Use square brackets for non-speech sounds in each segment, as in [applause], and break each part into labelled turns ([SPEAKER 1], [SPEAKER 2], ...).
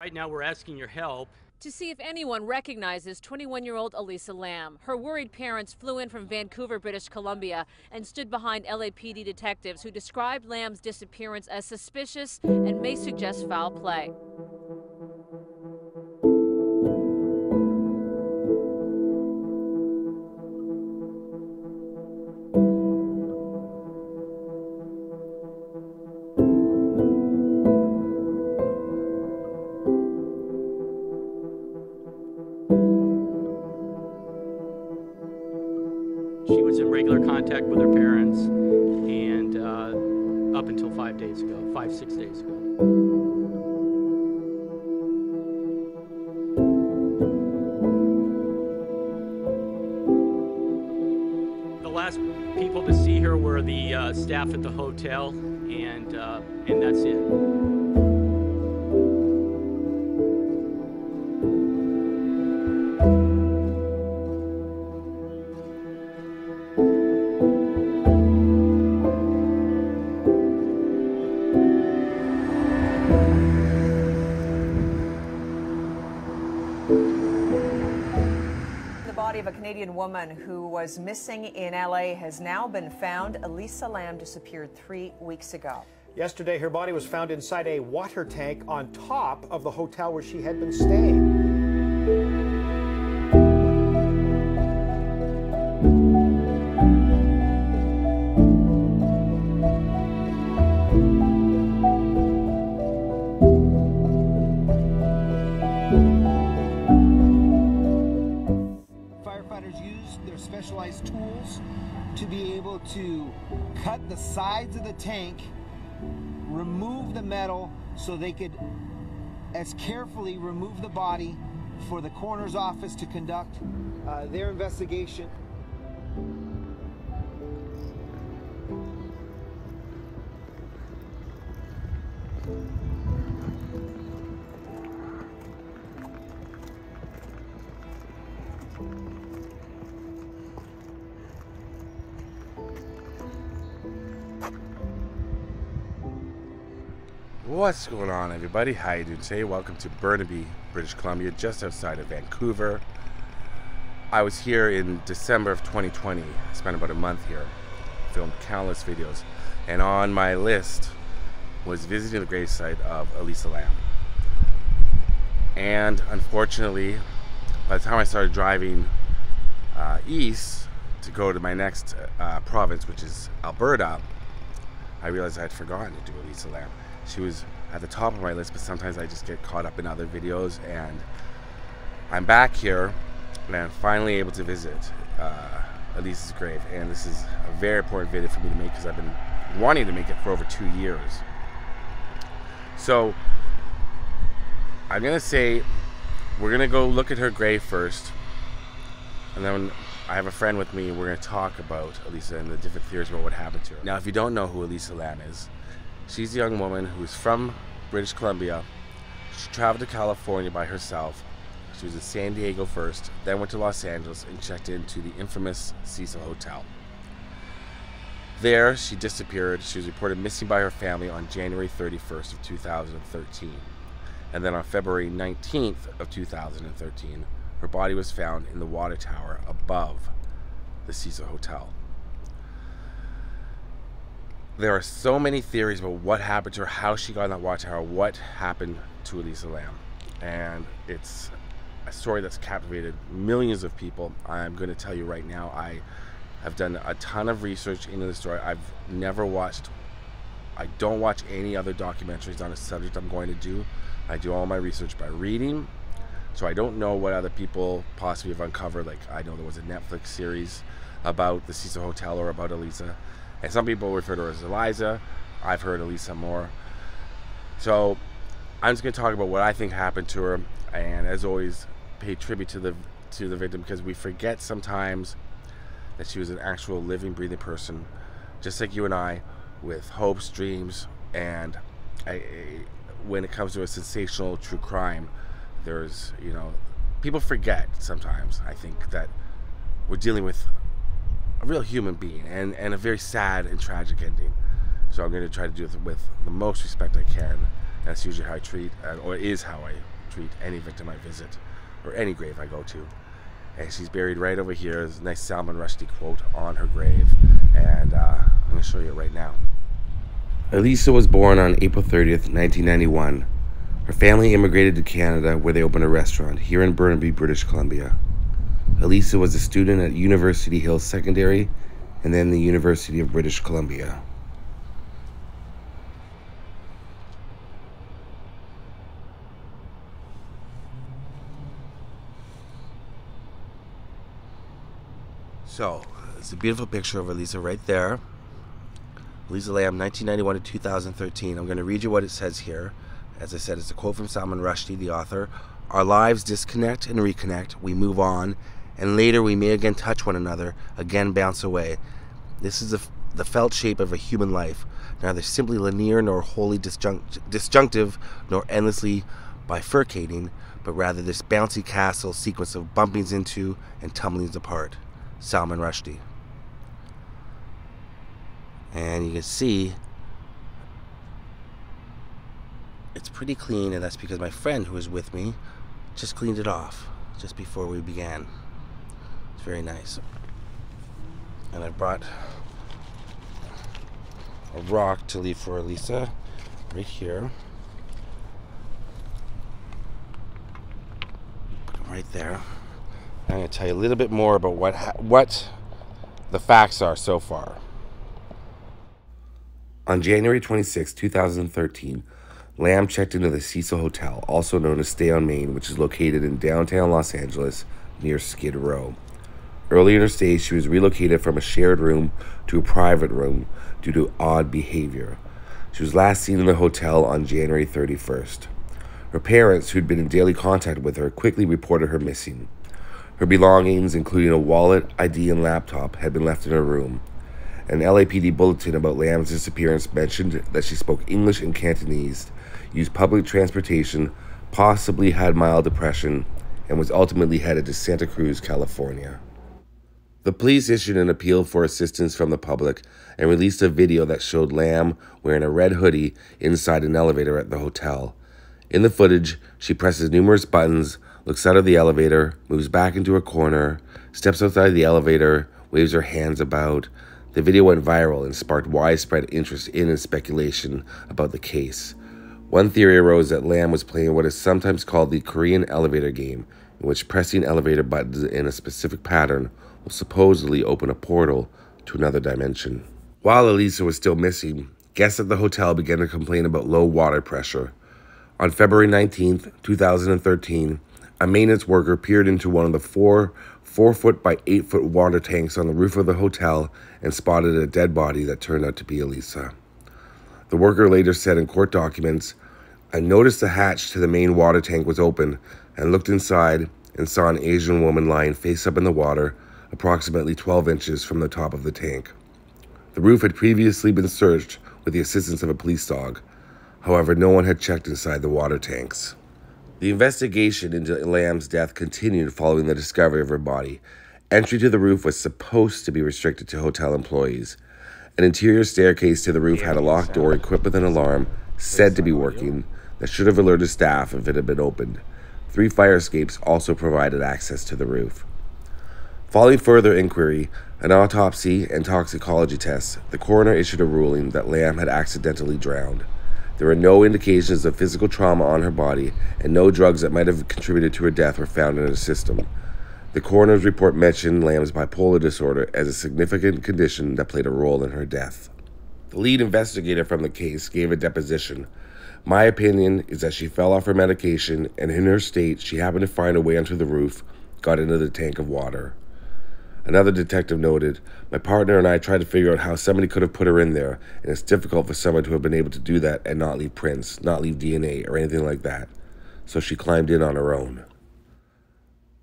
[SPEAKER 1] Right now, we're asking your help
[SPEAKER 2] to see if anyone recognizes 21 year old Elisa Lam. Her worried parents flew in from Vancouver, British Columbia, and stood behind LAPD detectives who described Lam's disappearance as suspicious and may suggest foul play.
[SPEAKER 1] Last people to see her were the uh, staff at the hotel, and uh, and that's it.
[SPEAKER 3] Woman who was missing in LA has now been found. Elisa Lam disappeared three weeks ago.
[SPEAKER 4] Yesterday, her body was found inside a water tank on top of the hotel where she had been staying.
[SPEAKER 5] Tank, remove the metal so they could as carefully remove the body for the coroner's office to conduct uh, their investigation.
[SPEAKER 6] What's going on, everybody? How you doing today? Welcome to Burnaby, British Columbia, just outside of Vancouver. I was here in December of 2020. I spent about a month here, filmed countless videos, and on my list was visiting the gravesite of Elisa Lam. And unfortunately, by the time I started driving uh, east to go to my next uh, province, which is Alberta, I realized I had forgotten to do Elisa Lam. She was at the top of my list, but sometimes I just get caught up in other videos. And I'm back here, and I'm finally able to visit uh, Elisa's grave. And this is a very important video for me to make because I've been wanting to make it for over two years. So I'm gonna say we're gonna go look at her grave first, and then I have a friend with me. We're to talk about Elisa and the different theories about what happened to her. Now, if you don't know who Elisa Lam is, she's a young woman who's from British Columbia. She traveled to California by herself. She was in San Diego first, then went to Los Angeles and checked into the infamous Cecil Hotel. There, she disappeared. She was reported missing by her family on January 31st of 2013. And then on February 19th of 2013, her body was found in the water tower above the Cecil Hotel. There are so many theories about what happened to her, how she got in that water tower, what happened to Elisa Lam. And it's a story that's captivated millions of people. I'm going to tell you right now, I have done a ton of research into the story. I've never watched, I don't watch any other documentaries on a subject I'm going to do. I do all my research by reading, so I don't know what other people possibly have uncovered. Like I know there was a Netflix series about the Cecil Hotel or about Elisa, and some people refer to her as Eliza. I've heard Elisa more. So I'm just going to talk about what I think happened to her, and as always, pay tribute to the to the victim because we forget sometimes that she was an actual living, breathing person, just like you and I, with hopes, dreams, and I, when it comes to a sensational true crime, there's you know people forget sometimes i think that we're dealing with a real human being and, and a very sad and tragic ending so i'm going to try to do it with the most respect i can
[SPEAKER 7] That's usually how I treat, uh, or is how I treat any victim I visit, or any grave I go to. And she's buried right over here. There's a nice Salman Rushdie quote on her grave, and uh, I'm going to show you it right now. Elisa was born on April 30th, 1991. Her family immigrated to Canada where they opened a restaurant here in Burnaby, British Columbia. Elisa was a student at University Hill Secondary and then the University of British Columbia. So, it's a beautiful picture of Elisa right there. Elisa Lam, 1991 to 2013. I'm going to read you what it says here. As I said, it's a quote from Salman Rushdie, the author. Our lives disconnect and reconnect. We move on, and later we may again touch one another, again bounce away. This is the, the felt shape of a human life, neither simply linear nor wholly disjunct, disjunctive nor endlessly bifurcating, but rather this bouncy castle sequence of bumpings into and tumblings apart. Salman Rushdie. And you can see it's pretty clean, and that's because my friend who was with me just cleaned it off just before we began. Very nice. And I brought a rock to leave for Elisa right here. Right there. I'm going to tell you a little bit more about what what the facts are so far. On January 26, 2013, Lam checked into the Cecil Hotel, also known as Stay on Main, which is located in downtown Los Angeles near Skid Row. Early in her stay, she was relocated from a shared room to a private room due to odd behavior. She was last seen in the hotel on January 31st. Her parents, who'd been in daily contact with her, quickly reported her missing. Her belongings, including a wallet, ID, and laptop, had been left in her room. An LAPD bulletin about Lam's disappearance mentioned that she spoke English and Cantonese, used public transportation, possibly had mild depression, and was ultimately headed to Santa Cruz, California. The police issued an appeal for assistance from the public and released a video that showed Lam wearing a red hoodie inside an elevator at the hotel. In the footage, she presses numerous buttons, looks out of the elevator, moves back into a corner, steps outside the elevator, waves her hands about, the video went viral and sparked widespread interest in and speculation about the case. One theory arose that Lam was playing what is sometimes called the Korean elevator game, in which pressing elevator buttons in a specific pattern supposedly open a portal to another dimension. While Elisa was still missing, guests at the hotel began to complain about low water pressure. On February 19, 2013, a maintenance worker peered into one of the four four foot by eight foot water tanks on the roof of the hotel and spotted a dead body that turned out to be Elisa. The worker later said in court documents, I noticed the hatch to the main water tank was open and looked inside and saw an Asian woman lying face up in the water, approximately 12 inches from the top of the tank. The roof had previously been searched with the assistance of a police dog. However, no one had checked inside the water tanks. The investigation into Lam's death continued following the discovery of her body. Entry to the roof was supposed to be restricted to hotel employees. An interior staircase to the roof had a locked door equipped with an alarm, said to be working, that should have alerted staff if it had been opened. Three fire escapes also provided access to the roof. Following further inquiry, an autopsy and toxicology tests, the coroner issued a ruling that Lam had accidentally drowned. There were no indications of physical trauma on her body, and no drugs that might have contributed to her death were found in her system. The coroner's report mentioned Lam's bipolar disorder as a significant condition that played a role in her death. The lead investigator from the case gave a deposition. My opinion is that she fell off her medication, and in her state, she happened to find a way onto the roof, got into the tank of water. Another detective noted, My partner and I tried to figure out how somebody could have put her in there, and it's difficult for someone to have been able to do that and not leave prints, not leave DNA, or anything like that. So she climbed in on her own.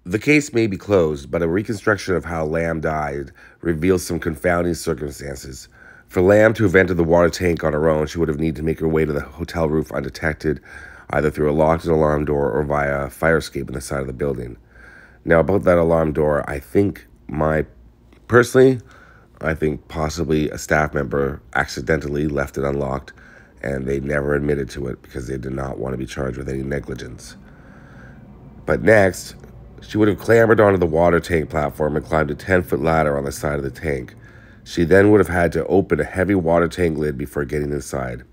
[SPEAKER 7] The case may be closed, but a reconstruction of how Lam died reveals some confounding circumstances. For Lam to have entered the water tank on her own, she would have needed to make her way to the hotel roof undetected, either through a locked alarm door or via a fire escape in the side of the building. Now, about that alarm door, I think my personally, I think possibly a staff member accidentally left it unlocked
[SPEAKER 6] and they never admitted to it because they did not want to be charged with any negligence. But next, she would have clambered onto the water tank platform and climbed a 10 foot ladder on the side of the tank. She then would have had to open a heavy water tank lid before getting inside.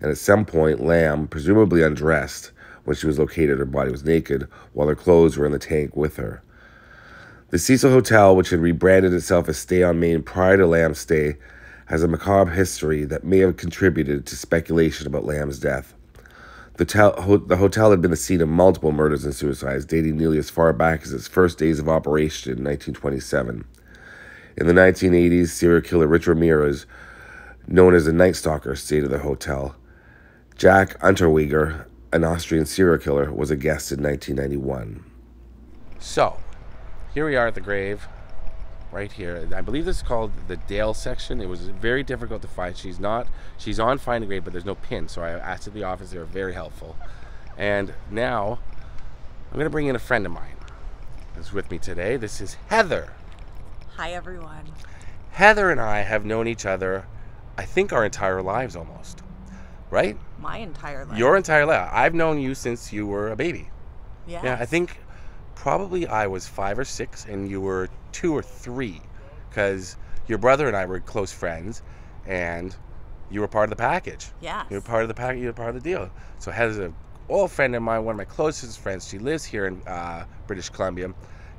[SPEAKER 6] And at some point, Lam, presumably undressed when she was located, her body was naked, while her clothes were in the tank with her. The Cecil Hotel, which had rebranded itself as Stay on Main prior to Lam's stay, has a macabre history that may have contributed to speculation about Lam's death. The, ho- the hotel had been the scene of multiple murders and suicides, dating nearly as far back as its first days of operation in 1927. In the 1980s, serial killer Rich Ramirez, known as the Night Stalker, stayed at the hotel. Jack Unterweger, an Austrian serial killer, was a guest in 1991. So, here we are at the grave, right here. I believe this is called the Dale section. It was very difficult to find. She's not, she's on Find a Grave, but there's no pin. So I asked at the office, they were very helpful. And now, I'm going to bring in a friend of mine who's with me today. This is Heather.
[SPEAKER 8] Hi, everyone.
[SPEAKER 6] Heather and I have known each other, I think, our entire lives almost. Right?
[SPEAKER 8] My entire life.
[SPEAKER 6] Your entire life. I've known you since you were a baby.
[SPEAKER 8] yes.
[SPEAKER 6] Yeah, I think probably I was five or six and you were two or three because your brother and I were close friends and you were part of the package.
[SPEAKER 8] Yeah.
[SPEAKER 6] You were part of the package, you were part of the deal. So Heather's an old friend of mine, one of my closest friends. She lives here in uh, British Columbia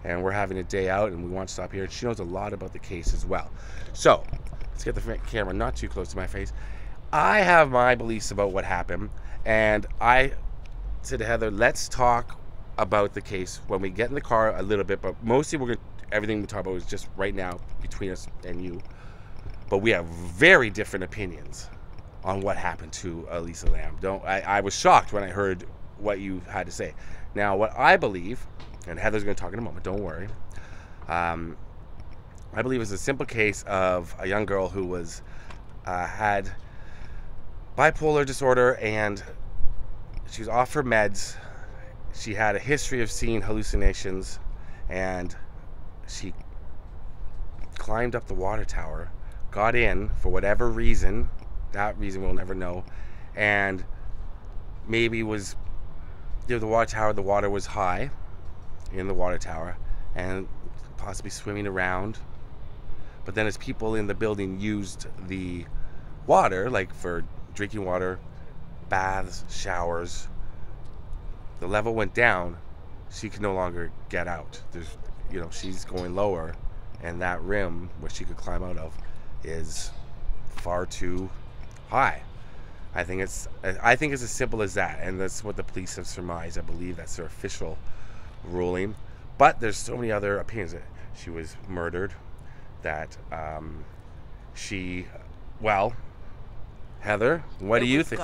[SPEAKER 6] and we're having a day out and we want to stop here and she knows a lot about the case as well. So let's get the camera not too close to my face. I have my beliefs about what happened and I said to Heather, let's talk about the case when we get in the car a little bit, but mostly we're to, everything we talk about is just right now between us and you. But we have very different opinions on what happened to Elisa Lam. Don't I, I was shocked when I heard what you had to say. Now, what I believe, and Heather's going to talk in a moment, don't worry. Um, I believe it's a simple case of a young girl who was uh, had bipolar disorder and she was off her meds. She had a history of seeing hallucinations and she climbed up the water tower, got in for whatever reason. That reason we'll never know. And maybe was near the water tower, the water was high in the water tower and possibly swimming around. But then as people in the building used the water, like for drinking water, baths, showers, the level went down. She could no longer get out. There's, you know, she's going lower, and that rim where she could climb out of is far too high. I think it's, I think it's as simple as that, and that's what the police have surmised. I believe that's their official ruling. But there's so many other opinions. That she was murdered. That um, she, well, Heather, what
[SPEAKER 8] It
[SPEAKER 6] do you think?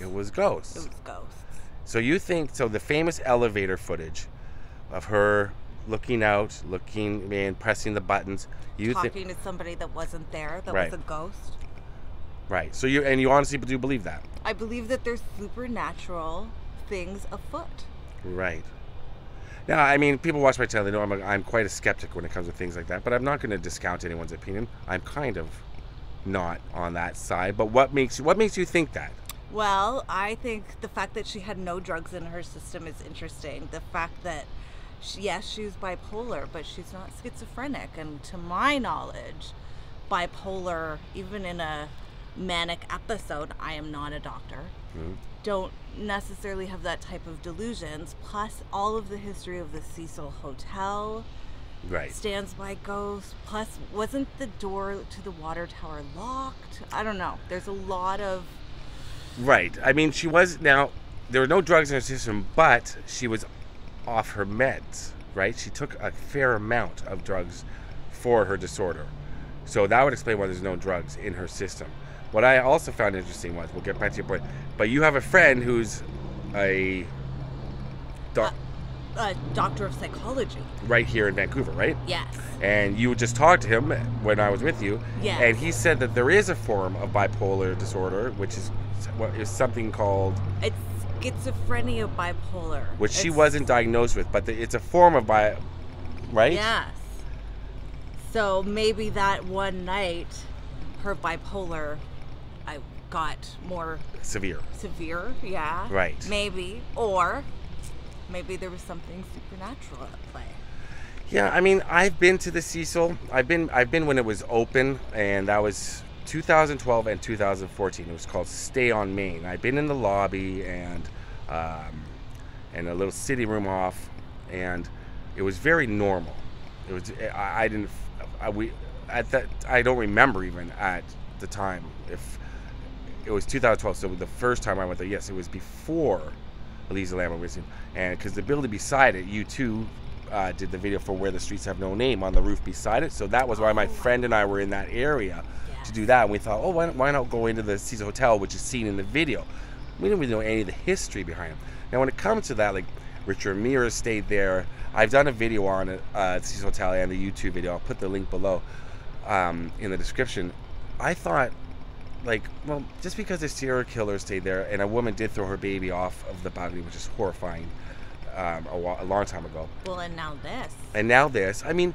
[SPEAKER 6] It was ghosts.
[SPEAKER 8] It was ghosts.
[SPEAKER 6] So you think so? The famous elevator footage of her looking out, looking and pressing the buttons. You
[SPEAKER 8] Talking to somebody that wasn't there, that
[SPEAKER 6] Right.
[SPEAKER 8] was a ghost.
[SPEAKER 6] right? So you and you honestly do believe that,
[SPEAKER 8] I believe that there's supernatural things afoot.
[SPEAKER 6] right? Now, I mean, people watch my channel. They know I'm, a, I'm quite a skeptic when it comes to things like that. But I'm not going to discount anyone's opinion. I'm kind of not on that side. But what makes you what makes you think that?
[SPEAKER 8] Well, I think the fact that she had no drugs in her system is interesting. The fact that, she, yes, she's bipolar, but she's not schizophrenic. And to my knowledge, bipolar, even in a manic episode, I am not a doctor, hmm. don't necessarily have that type of delusions. Plus, all of the history of the Cecil Hotel
[SPEAKER 6] Right.
[SPEAKER 8] stands by ghosts. Plus, wasn't the door to the water tower locked? I don't know. There's a lot of
[SPEAKER 6] Right. I mean, she was now. There were no drugs in her system, but she was off her meds. Right. She took a fair amount of drugs for her disorder, so that would explain why there's no drugs in her system. What I also found interesting was, we'll get back to your point, but you have a friend who's a doc,
[SPEAKER 8] a doctor of psychology.
[SPEAKER 6] right here in Vancouver, right?
[SPEAKER 8] Yes.
[SPEAKER 6] And you just talked to him when I was with you,
[SPEAKER 8] Yes.
[SPEAKER 6] and he said that there is a form of bipolar disorder, which is what is something called
[SPEAKER 8] It's schizophrenia bipolar.
[SPEAKER 6] which she wasn't diagnosed with, but the, it's a form of bi, right?
[SPEAKER 8] Yes. So maybe that one night, her bipolar, I got more
[SPEAKER 6] severe.
[SPEAKER 8] severe. Yeah.
[SPEAKER 6] Right.
[SPEAKER 8] Maybe. Or maybe there was something supernatural at play.
[SPEAKER 6] Yeah, I mean, I've been to the Cecil. I've been I've been when it was open, and that was 2012 and 2014. It was called Stay on Main. I've been in the lobby and um, and a little city room off, and it was very normal. It was I, I didn't I, we at that I don't remember even at the time if it was 2012. So the first time I went there, yes, it was before Elisa Lam was in, and because the building beside it, U2 uh, did the video for Where the Streets Have No Name on the roof beside it. So that was why my friend and I were in that area to do that. And we thought, oh, why, why not go into the Cecil Hotel, which is seen in the video? We didn't really know any of the history behind it. Now, when it comes to that, like Richard Ramirez stayed there. I've done a video on it, uh, Cecil Hotel and the YouTube video. I'll put the link below um, in the description. I thought, like, well, just because a serial killer stayed there and a woman did throw her baby off of the balcony, which is horrifying, um, a, wa- a long time ago.
[SPEAKER 8] Well, and now this.
[SPEAKER 6] And now this, I mean,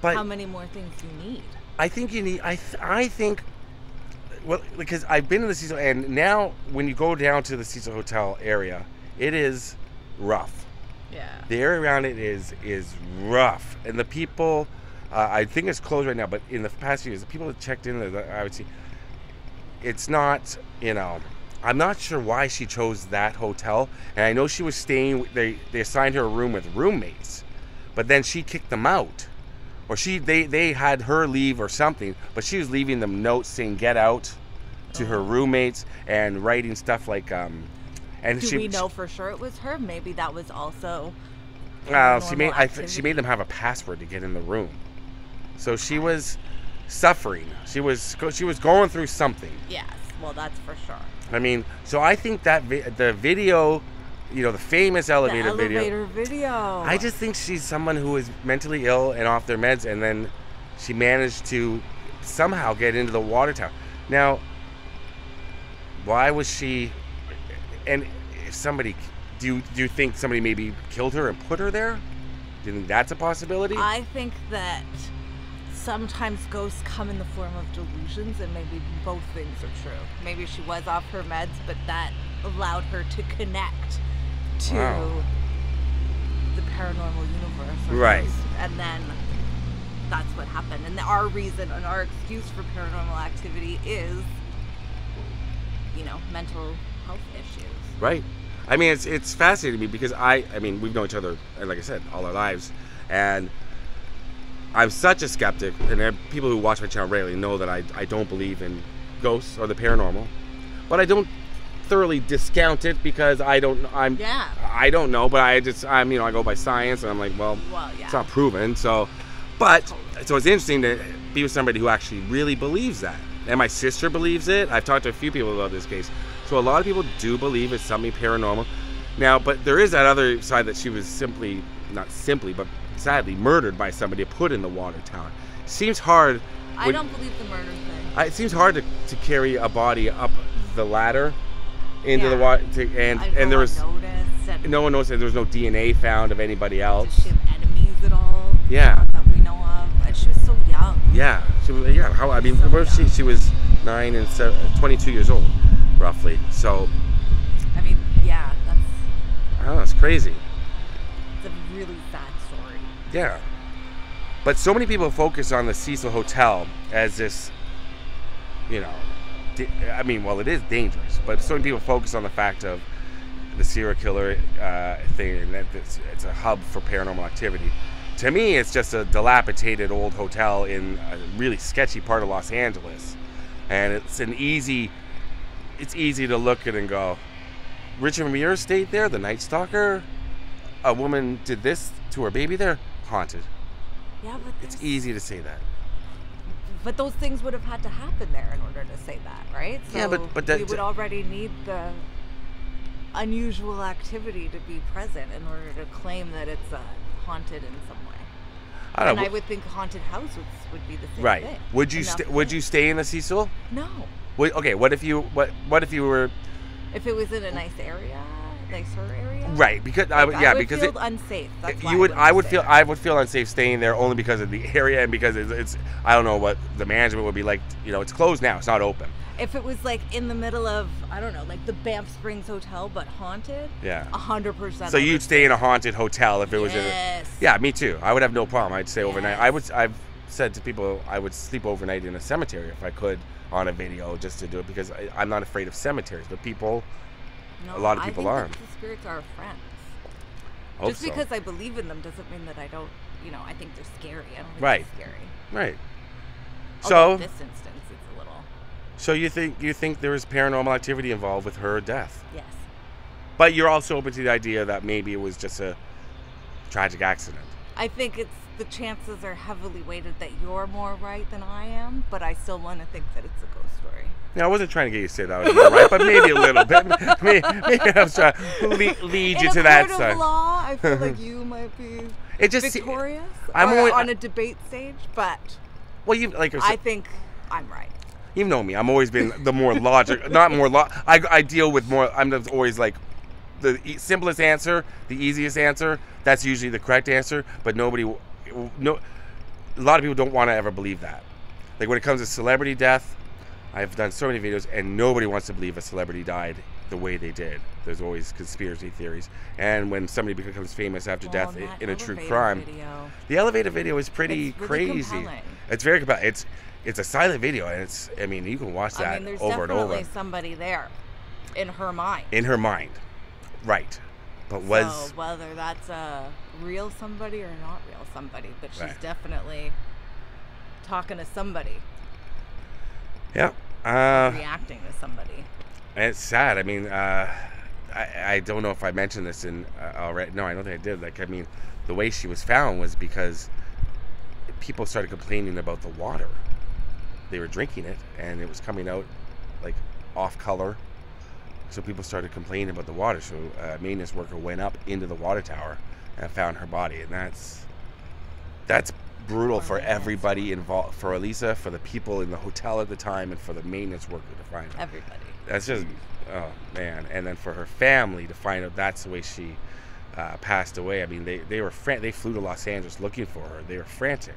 [SPEAKER 6] but
[SPEAKER 8] How many more things do you need?
[SPEAKER 6] I think you need. I th- I think. Well, because I've been in the Cecil, and now when you go down to the Cecil Hotel area, it is rough.
[SPEAKER 8] Yeah.
[SPEAKER 6] The area around it is is rough, and the people. Uh, I think it's closed right now, but in the past few years, the people that checked in there, I would see, it's not. You know, I'm not sure why she chose that hotel, and I know she was staying. They they assigned her a room with roommates, but then she kicked them out or she they they had her leave or something but she was leaving them notes saying get out to her roommates and writing stuff like um and
[SPEAKER 8] Do
[SPEAKER 6] she
[SPEAKER 8] we know for sure it was her? Maybe that was also.
[SPEAKER 6] uh, she made I th- she made them have a password to get in the room so she was suffering she was she was going through something
[SPEAKER 8] Yes. Well, that's for sure.
[SPEAKER 6] i mean so i think that vi- the video you know the famous elevator,
[SPEAKER 8] the
[SPEAKER 6] video
[SPEAKER 8] elevator video.
[SPEAKER 6] I just think she's someone who is mentally ill and off their meds, and then she managed to somehow get into the water tower. Now, why was she? And if somebody, do you do you think somebody maybe killed her and put her there? Do you think that's a possibility?
[SPEAKER 8] I think that sometimes ghosts come in the form of delusions, and maybe both things are true. Maybe she was off her meds, but that allowed her to connect to
[SPEAKER 6] Wow.
[SPEAKER 8] the paranormal universe.
[SPEAKER 6] Right.
[SPEAKER 8] And then that's what happened. And our reason and our excuse for paranormal activity is, you know, mental health issues.
[SPEAKER 6] Right. I mean, it's it's fascinating to me because I I mean we've known each other, like I said, all our lives, and I'm such a skeptic, and people who watch my channel regularly know that I I don't believe in ghosts or the paranormal, but I don't thoroughly discount it because I don't I'm
[SPEAKER 8] Yeah.
[SPEAKER 6] I don't know, but I just I'm you know I go by science, and I'm like well,
[SPEAKER 8] Well, yeah.
[SPEAKER 6] it's not proven, so but so it's interesting to be with somebody who actually really believes that. And my sister believes it. I've talked to a few people about this case. So a lot of people do believe it's something paranormal. Now, but there is that other side that she was simply, not simply, but sadly murdered by somebody put in the water tower. Seems hard.
[SPEAKER 8] I don't believe the murder thing.
[SPEAKER 6] I- It seems hard to, to carry a body up the ladder into the water, to, and
[SPEAKER 8] I
[SPEAKER 6] and there was
[SPEAKER 8] and
[SPEAKER 6] no one knows that there was no DNA found of anybody else.
[SPEAKER 8] Does she have enemies at all?
[SPEAKER 6] Yeah.
[SPEAKER 8] That we know of. And she was so young.
[SPEAKER 6] Yeah, she was. Yeah, how I mean,
[SPEAKER 8] So
[SPEAKER 6] was she? She was nine and seven, 22 years old, roughly. So
[SPEAKER 8] I mean, yeah, that's
[SPEAKER 6] I don't know. It's crazy.
[SPEAKER 8] it's a really sad.
[SPEAKER 6] Yeah. But so many people focus on the Cecil Hotel as this, you know, I mean, well, it is dangerous, but so many people focus on the fact of the serial killer uh, thing and that it's, it's a hub for paranormal activity. To me, it's just a dilapidated old hotel in a really sketchy part of Los Angeles, and it's an easy, it's easy to look at and go, Richard Ramirez stayed there, the Night Stalker. A woman did this to her baby there, haunted.
[SPEAKER 8] Yeah, but
[SPEAKER 6] It's easy to say that.
[SPEAKER 8] But those things would have had to happen there in order to say that, right? So
[SPEAKER 6] Yeah, but- but that-
[SPEAKER 8] we would already need the unusual activity to be present in order to claim that it's uh, haunted in some way.
[SPEAKER 6] I don't
[SPEAKER 8] and
[SPEAKER 6] know.
[SPEAKER 8] I would think haunted house would, would be the same
[SPEAKER 6] right.
[SPEAKER 8] thing.
[SPEAKER 6] Would you sta would you stay in the Cecil?
[SPEAKER 8] No.
[SPEAKER 6] Would, okay. What if you what what if you were
[SPEAKER 8] If it was in a nice area, like her area.
[SPEAKER 6] Right, because I,
[SPEAKER 8] Like,
[SPEAKER 6] would yeah,
[SPEAKER 8] would
[SPEAKER 6] because
[SPEAKER 8] feel
[SPEAKER 6] it,
[SPEAKER 8] unsafe. That's why
[SPEAKER 6] you would I would
[SPEAKER 8] stay
[SPEAKER 6] feel
[SPEAKER 8] there.
[SPEAKER 6] I would feel unsafe staying there only because of the area and because it's, it's I don't know what the management would be like. You know, it's closed now. It's not open.
[SPEAKER 8] if it was like in the middle of I don't know, like the Banff Springs Hotel, but haunted.
[SPEAKER 6] Yeah.
[SPEAKER 8] A hundred percent.
[SPEAKER 6] So you'd stay in a haunted hotel if it was
[SPEAKER 8] Yes.
[SPEAKER 6] a, Yeah, me too. I would have no problem. I'd stay overnight. I would I've said to people I would sleep overnight in a cemetery if I could on a video just to do it because I, I'm not afraid of cemeteries, but people
[SPEAKER 8] No,
[SPEAKER 6] a lot of people are.
[SPEAKER 8] The spirits are friends.
[SPEAKER 6] hope
[SPEAKER 8] Just
[SPEAKER 6] so.
[SPEAKER 8] because I believe in them doesn't mean that I don't. You know, I think they're scary. I don't think
[SPEAKER 6] Right.
[SPEAKER 8] they're scary.
[SPEAKER 6] right.
[SPEAKER 8] Although
[SPEAKER 6] So
[SPEAKER 8] in this instance, it's a little.
[SPEAKER 6] so you think you think there was paranormal activity involved with her death,
[SPEAKER 8] Yes.
[SPEAKER 6] but you're also open to the idea that maybe it was just a tragic accident.
[SPEAKER 8] I think it's the chances are heavily weighted that you're more right than I am, but I still want to think that it's a ghost story.
[SPEAKER 6] Yeah, I wasn't trying to get you to say that was more right, but maybe a little bit. [laughs] Maybe, maybe I was trying to lead, lead you to that side.
[SPEAKER 8] law, I feel like you might be [laughs]
[SPEAKER 6] It just
[SPEAKER 8] victorious
[SPEAKER 6] I'm only-
[SPEAKER 8] on a debate stage, but
[SPEAKER 6] Well, you like I
[SPEAKER 8] think I'm right.
[SPEAKER 6] you know me. I'm always been the more logic, not more lo- I, I deal with more. I'm always like the e- simplest answer, the easiest answer. That's usually the correct answer. But nobody, no, a lot of people don't want to ever believe that. Like when it comes to celebrity death, I've done so many videos, and nobody wants to believe a celebrity died the way they did. There's always conspiracy theories, and when somebody becomes famous after death
[SPEAKER 8] Well, that
[SPEAKER 6] in a true crime,
[SPEAKER 8] video.
[SPEAKER 6] the elevator video is pretty
[SPEAKER 8] It's really
[SPEAKER 6] crazy.
[SPEAKER 8] compelling.
[SPEAKER 6] It's very compelling. It's it's a silent video, and it's I mean you can watch that
[SPEAKER 8] I mean, there's
[SPEAKER 6] over and
[SPEAKER 8] definitely
[SPEAKER 6] over
[SPEAKER 8] somebody there in her mind.
[SPEAKER 6] in her mind, right? But was
[SPEAKER 8] so whether that's a real somebody or not real somebody, but she's
[SPEAKER 6] Right.
[SPEAKER 8] definitely talking to somebody,
[SPEAKER 6] yeah. Uh,
[SPEAKER 8] reacting to somebody.
[SPEAKER 6] it's sad. I mean, uh, I I don't know if I mentioned this in uh, already. No, I don't think I did. Like I mean, the way she was found was because people started complaining about the water. They were drinking it, and it was coming out like off color. So people started complaining about the water. So a maintenance worker went up into the water tower and found her body, and that's that's brutal for everybody involved, for Elisa, for the people in the hotel at the time, and for the maintenance worker to find her.
[SPEAKER 8] Everybody.
[SPEAKER 6] That's just, oh man. And then for her family to find out that's the way she uh, passed away. I mean, they, they were fran- they flew to Los Angeles looking for her. They were frantic.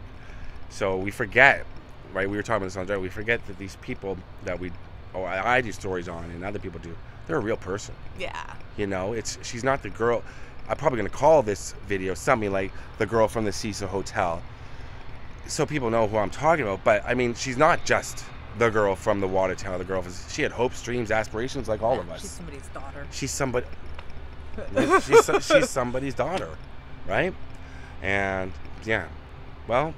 [SPEAKER 6] So we forget, right? We were talking about this on drive. We forget that these people that we, oh, I, I do stories on, and other people do. They're a real person.
[SPEAKER 8] Yeah.
[SPEAKER 6] You know, it's she's not the girl. I'm probably gonna call this video something like the girl from the Cecil Hotel, so people know who I'm talking about. But I mean, she's not just the girl from the water tower. The girl, she had hopes, dreams, aspirations, like all of us.
[SPEAKER 8] She's somebody's daughter.
[SPEAKER 6] She's somebody. [laughs] she's she's somebody's daughter, right? And yeah, well,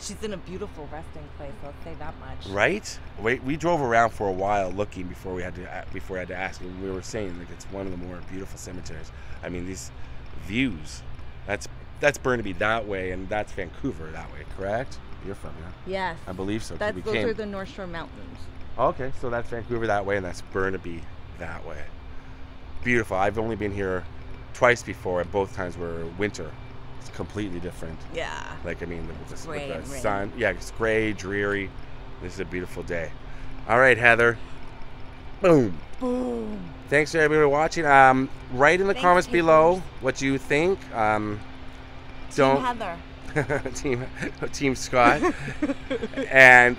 [SPEAKER 8] She's in a beautiful resting place. I'll say that much.
[SPEAKER 6] right? We, we drove around for a while looking before we had to uh, before I had to ask. And we were saying like it's one of the more beautiful cemeteries. I mean these views. That's that's Burnaby that way, and that's Vancouver that way. Correct? You're from there.
[SPEAKER 8] Yes.
[SPEAKER 6] I believe so.
[SPEAKER 8] That's those are the North Shore Mountains.
[SPEAKER 6] Okay, so that's Vancouver that way, and that's Burnaby that way. Beautiful. I've only been here twice before, and both times were winter. It's completely different.
[SPEAKER 8] Yeah.
[SPEAKER 6] Like I mean, with
[SPEAKER 8] Gray
[SPEAKER 6] with the sun. Yeah, it's gray, dreary. This is a beautiful day. All right, Heather. Boom.
[SPEAKER 8] Boom.
[SPEAKER 6] Thanks to everybody watching. Um, write in the
[SPEAKER 8] Thanks,
[SPEAKER 6] comments
[SPEAKER 8] haters.
[SPEAKER 6] below what you think. Um,
[SPEAKER 8] Team
[SPEAKER 6] don't
[SPEAKER 8] Heather. [laughs]
[SPEAKER 6] team Team Scott, [laughs] and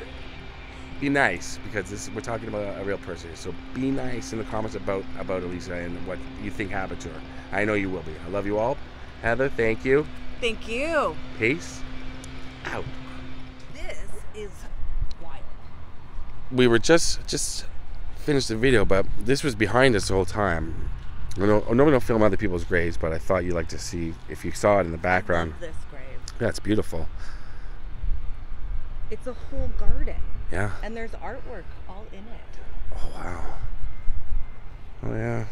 [SPEAKER 6] be nice because this we're talking about a real person. So be nice in the comments about about Elisa and what you think happened to her. I know you will be. I love you all. Heather, thank you.
[SPEAKER 8] Thank you.
[SPEAKER 6] Peace. Out.
[SPEAKER 8] This is wild.
[SPEAKER 6] we were just just finished the video, but this was behind us the whole time. I know I normally don't film other people's graves, but I thought you'd like to see if you saw it in the background.
[SPEAKER 8] Love this grave.
[SPEAKER 6] That's beautiful.
[SPEAKER 8] It's a whole garden,
[SPEAKER 6] Yeah.
[SPEAKER 8] and there's artwork all in it.
[SPEAKER 6] Oh wow. Oh yeah.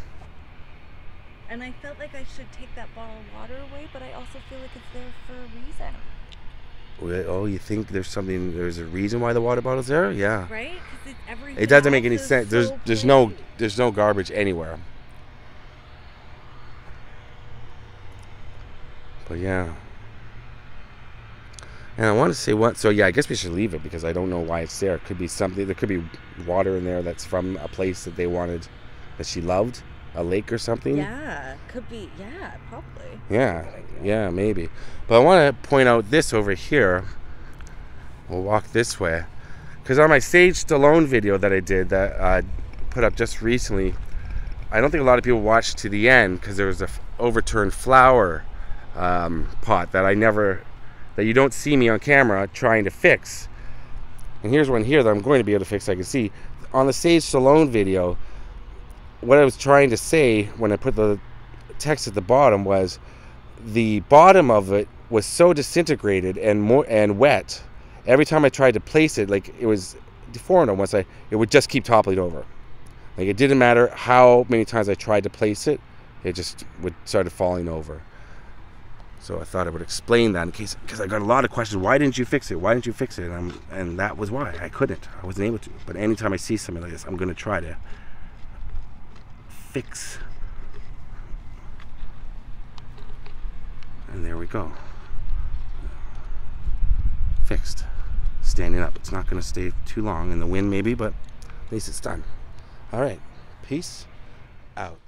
[SPEAKER 8] And I felt like I should take that bottle of water away, but I also feel like it's there for a reason,
[SPEAKER 6] Oh, you think there's something? There's a reason why the water bottle's there? Yeah.
[SPEAKER 8] right? Because it's everything.
[SPEAKER 6] It doesn't make any sense. There's
[SPEAKER 8] so
[SPEAKER 6] there's no there's no garbage anywhere. But yeah. And I want to say what. So yeah, I guess we should leave it because I don't know why it's there. It could be something. There could be water in there that's from a place that they wanted, that she loved. A lake or something.
[SPEAKER 8] Yeah, could be. Yeah, probably.
[SPEAKER 6] Yeah, yeah, maybe. But I want to point out this over here. We'll walk this way. Because on my Sage Stallone video that I did, that I put up just recently, I don't think a lot of people watched to the end because there was a overturned flower um, pot that I never, that you don't see me on camera trying to fix. And here's one here that I'm going to be able to fix. I can see on the Sage Stallone video, what I was trying to say when I put the text at the bottom was the bottom of it was so disintegrated and more and wet. Every time I tried to place it, like it was deformed almost, I it would just keep toppling over. Like it didn't matter how many times I tried to place it, it just would started falling over. So I thought I would explain that in case, because I got a lot of questions. Why didn't you fix it? Why didn't you fix it? And, and that was why I couldn't. I wasn't able to. But anytime I see something like this, I'm going to try to And there we go. Fixed. Standing up. It's not going to stay too long in the wind, maybe, but at least it's done. All right. Peace out.